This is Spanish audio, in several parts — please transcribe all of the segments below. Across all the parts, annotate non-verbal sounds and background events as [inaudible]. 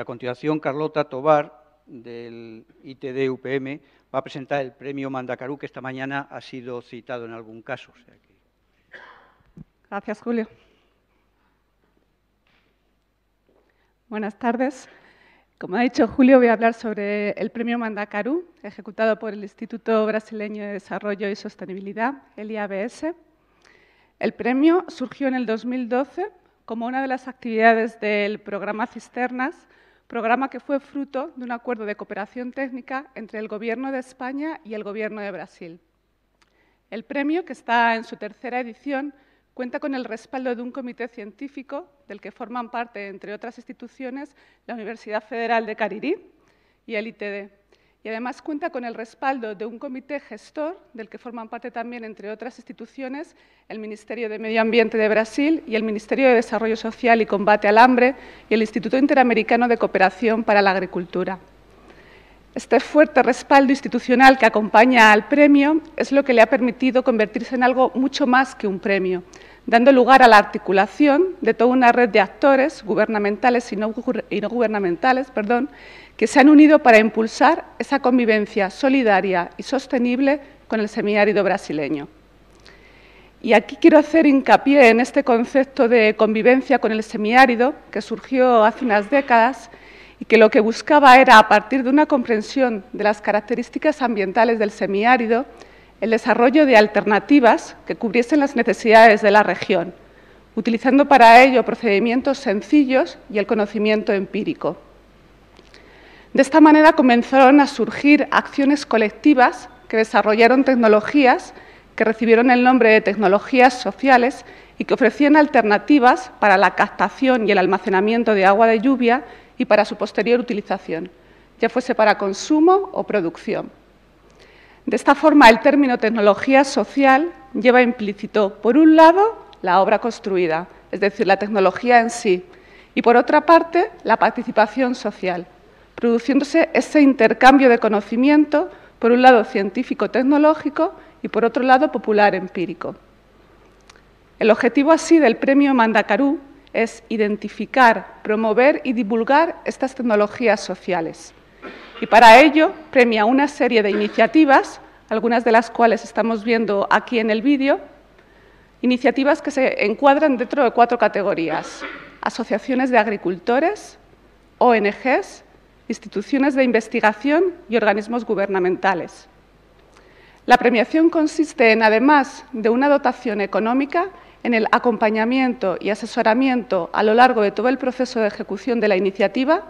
a continuación Carlota Tobar, del ITD UPM, va a presentar el premio Mandacarú, que esta mañana ha sido citado en algún caso. Gracias, Julio. Buenas tardes. Como ha dicho Julio, voy a hablar sobre el premio Mandacarú, ejecutado por el Instituto Brasileño de Desarrollo y Sostenibilidad, el IABS. El premio surgió en el 2012 como una de las actividades del programa Cisternas, programa que fue fruto de un acuerdo de cooperación técnica entre el Gobierno de España y el Gobierno de Brasil. El premio, que está en su tercera edición, cuenta con el respaldo de un comité científico del que forman parte, entre otras instituciones, la Universidad Federal de Carirí y el ITD y además cuenta con el respaldo de un comité gestor, del que forman parte también, entre otras instituciones, el Ministerio de Medio Ambiente de Brasil y el Ministerio de Desarrollo Social y Combate al Hambre y el Instituto Interamericano de Cooperación para la Agricultura. Este fuerte respaldo institucional que acompaña al premio es lo que le ha permitido convertirse en algo mucho más que un premio, dando lugar a la articulación de toda una red de actores gubernamentales y no, gubernamentales perdón, que se han unido para impulsar esa convivencia solidaria y sostenible con el semiárido brasileño. Y aquí quiero hacer hincapié en este concepto de convivencia con el semiárido que surgió hace unas décadas y que lo que buscaba era, a partir de una comprensión de las características ambientales del semiárido, el desarrollo de alternativas que cubriesen las necesidades de la región, utilizando para ello procedimientos sencillos y el conocimiento empírico. De esta manera comenzaron a surgir acciones colectivas que desarrollaron tecnologías que recibieron el nombre de tecnologías sociales y que ofrecían alternativas para la captación y el almacenamiento de agua de lluvia y para su posterior utilización, ya fuese para consumo o producción. De esta forma, el término tecnología social lleva implícito, por un lado, la obra construida, es decir, la tecnología en sí, y por otra parte, la participación social, produciéndose ese intercambio de conocimiento, por un lado científico-tecnológico y por otro lado popular-empírico. El objetivo así del premio Mandacarú es identificar, promover y divulgar estas tecnologías sociales. Y para ello premia una serie de iniciativas, algunas de las cuales estamos viendo aquí en el vídeo, iniciativas que se encuadran dentro de cuatro categorías. Asociaciones de agricultores, ONGs, instituciones de investigación y organismos gubernamentales. La premiación consiste en, además de una dotación económica, en el acompañamiento y asesoramiento a lo largo de todo el proceso de ejecución de la iniciativa,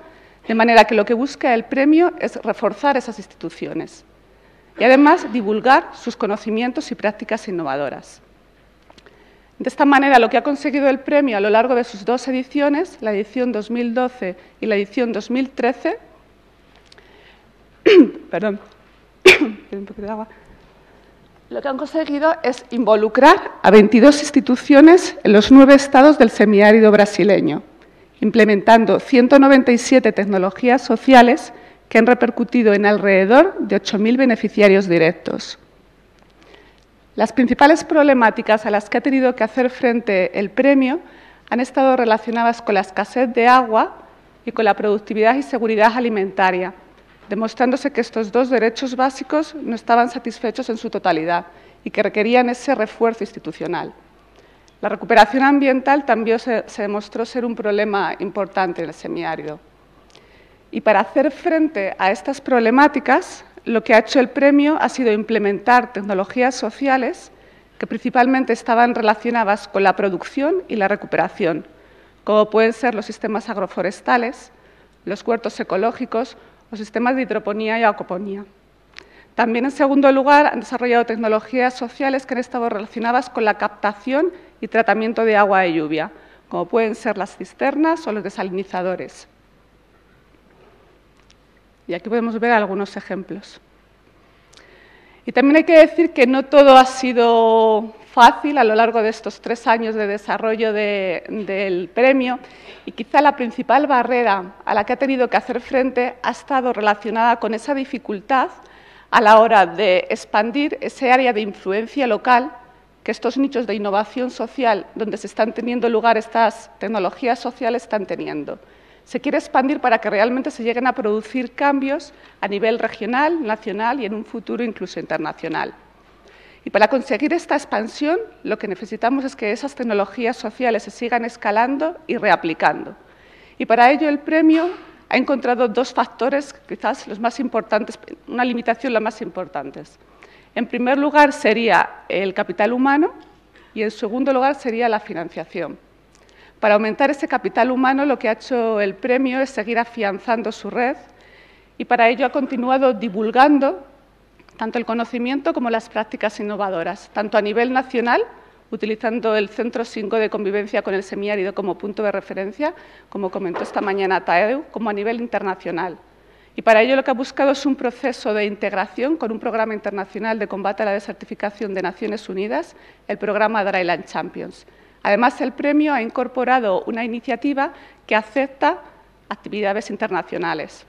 de manera que lo que busca el premio es reforzar esas instituciones y además divulgar sus conocimientos y prácticas innovadoras. De esta manera, lo que ha conseguido el premio a lo largo de sus dos ediciones, la edición 2012 y la edición 2013, [coughs] perdón, [coughs] Lo que han conseguido es involucrar a 22 instituciones en los nueve estados del semiárido brasileño, implementando 197 tecnologías sociales que han repercutido en alrededor de 8.000 beneficiarios directos. Las principales problemáticas a las que ha tenido que hacer frente el premio han estado relacionadas con la escasez de agua y con la productividad y seguridad alimentaria, demostrándose que estos dos derechos básicos no estaban satisfechos en su totalidad y que requerían ese refuerzo institucional. La recuperación ambiental también se, demostró ser un problema importante en el semiárido. Y para hacer frente a estas problemáticas, lo que ha hecho el premio ha sido implementar tecnologías sociales que principalmente estaban relacionadas con la producción y la recuperación, como pueden ser los sistemas agroforestales, los huertos ecológicos los sistemas de hidroponía y acoponía. También, en segundo lugar, han desarrollado tecnologías sociales que han estado relacionadas con la captación y tratamiento de agua de lluvia, como pueden ser las cisternas o los desalinizadores. Y aquí podemos ver algunos ejemplos. Y también hay que decir que no todo ha sido fácil a lo largo de estos tres años de desarrollo del premio y quizá la principal barrera a la que ha tenido que hacer frente ha estado relacionada con esa dificultad a la hora de expandir ese área de influencia local que estos nichos de innovación social donde se están teniendo lugar estas tecnologías sociales están teniendo. Se quiere expandir para que realmente se lleguen a producir cambios a nivel regional, nacional y en un futuro incluso internacional. Y para conseguir esta expansión, lo que necesitamos es que esas tecnologías sociales se sigan escalando y reaplicando. Y para ello el premio ha encontrado dos factores, quizás los más importantes, una limitación la más importantes. En primer lugar sería el capital humano y en segundo lugar sería la financiación. Para aumentar ese capital humano lo que ha hecho el premio es seguir afianzando su red y para ello ha continuado divulgando tanto el conocimiento como las prácticas innovadoras, tanto a nivel nacional utilizando el Centro 5 de Convivencia con el Semiárido como punto de referencia, como comentó esta mañana TAEU, como a nivel internacional. Y para ello lo que ha buscado es un proceso de integración con un programa internacional de combate a la desertificación de Naciones Unidas, el programa Dryland Champions. Además, el premio ha incorporado una iniciativa que acepta actividades internacionales.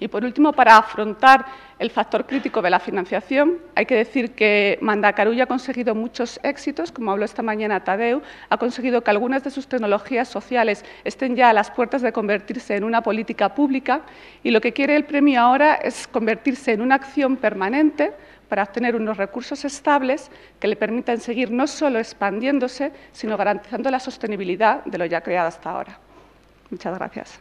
Y por último, para afrontar el factor crítico de la financiación, hay que decir que Mandacaru ya ha conseguido muchos éxitos, como habló esta mañana Tadeu, ha conseguido que algunas de sus tecnologías sociales estén ya a las puertas de convertirse en una política pública y lo que quiere el premio ahora es convertirse en una acción permanente para obtener unos recursos estables que le permitan seguir no solo expandiéndose, sino garantizando la sostenibilidad de lo ya creado hasta ahora. Muchas gracias.